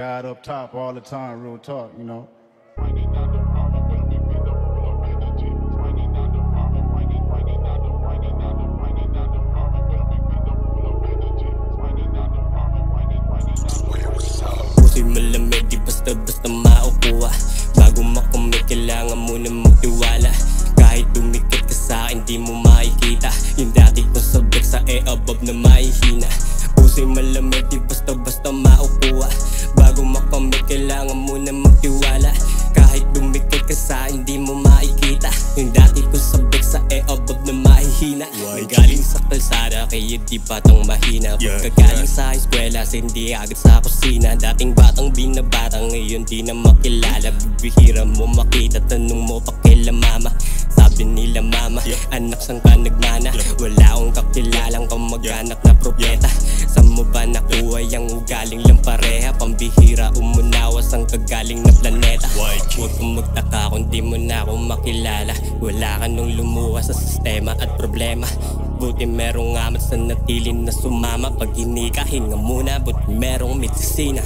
God up top all the time, real talk, you know. Puso'y malamig, di basta-basta maukuha. Bago makamit, kailangan mo na magtiwala. Kahit dumikit ka sa akin, di mo makikita. Yung dati kong sabik sa e above na mahihina. Puso'y malamig, di basta-basta maukuha kaya di batang mahina Pagkagaling sa eskwela, hindi agad sa kusina. Dating batang binabata, ngayon di na makilala. Bibihira mo makita, tanong mo pa kila mama. Sabi nila mama, anak sang ka nagmana Wala akong kakilalang kamag-anak na propeta. Saan mo ba nakuha yung ugaling lang pareha? Pambihira umunawas ang kagaling na planeta? Huwag kang magtaka kung di mo na ako makilala. Wala ka nung lumuha sa sistema at problema Buti merong amat sa natilin na sumama. Pag hinika, hinga muna Buti merong medisina.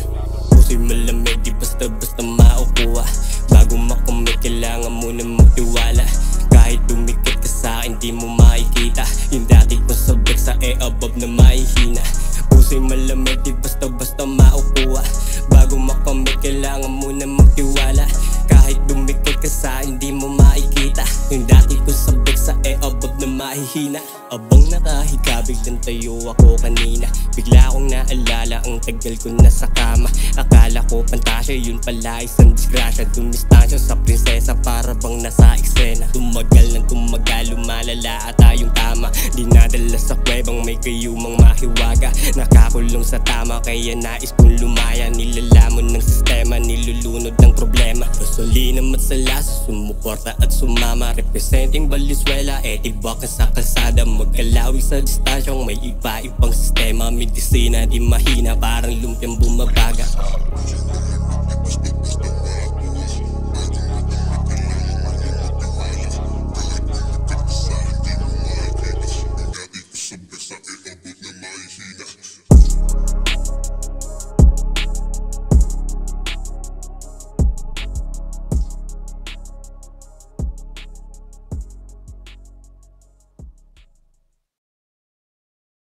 Puso'y malamig, di basta-basta maukuha Bago makamit, kailangan mo na magtiwala. Kahit dumikit ka sa akin, di mo makikita. Yung dati kong sabik sa e above na mahihina. Puso'y malamig, di basta-basta maukuha Bago makamit, kailangan mo na mahihina. Abang nakahiga, biglang tayo. Ako kanina Bigla akong naalala, ang tagal ko na sa kama. Akala ko pantasya, yun pala isang disgrasya. Dumistansya sa prinsesa, para bang nasa eksena. Tumagal ng tumagal, lumalala at tayong tama. Dinadala sa kwebang may kayumang mahiwaga. Nakakulong sa tama, kaya nais kong lumaya. Nilalamon ng sistema, nilulunod ng problema Gasolina at salasa, sumuporta at sumama. Representing Valenzuela, etibak sa kalsada. Magkalawig sa distansyong may iba-ibang sistema. Medisina di mahina, parang lumpiang bumabaga